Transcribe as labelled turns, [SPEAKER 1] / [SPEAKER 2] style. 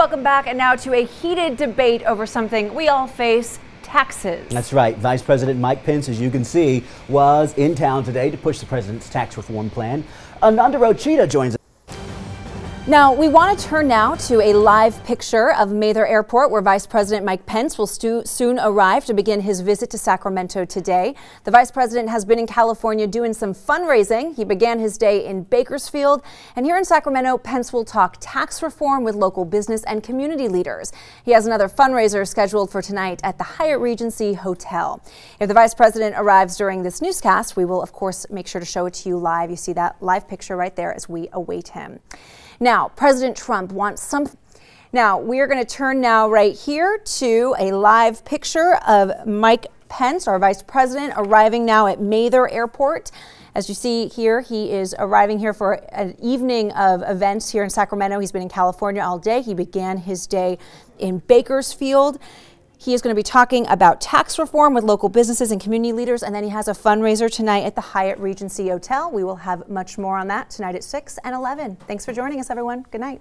[SPEAKER 1] Welcome back, and now to a heated debate over something we all face taxes.
[SPEAKER 2] That's right. Vice President Mike Pence, as you can see, was in town today to push the president's tax reform plan. Ananda Rochita joins us.
[SPEAKER 1] Now, we want to turn now to a live picture of Mather Airport, where Vice President Mike Pence will soon arrive to begin his visit to Sacramento today. The Vice President has been in California doing some fundraising. He began his day in Bakersfield. And here in Sacramento, Pence will talk tax reform with local business and community leaders. He has another fundraiser scheduled for tonight at the Hyatt Regency Hotel. If the Vice President arrives during this newscast, we will, of course, make sure to show it to you live. You see that live picture right there as we await him. Now, President Trump wants some. Now, we are going to turn now right here to a live picture of Mike Pence, our vice president, arriving now at Mather Airport. As you see here, he is arriving here for an evening of events here in Sacramento. He's been in California all day. He began his day in Bakersfield. He is going to be talking about tax reform with local businesses and community leaders, and then he has a fundraiser tonight at the Hyatt Regency Hotel. We will have much more on that tonight at 6 and 11. Thanks for joining us, everyone. Good night.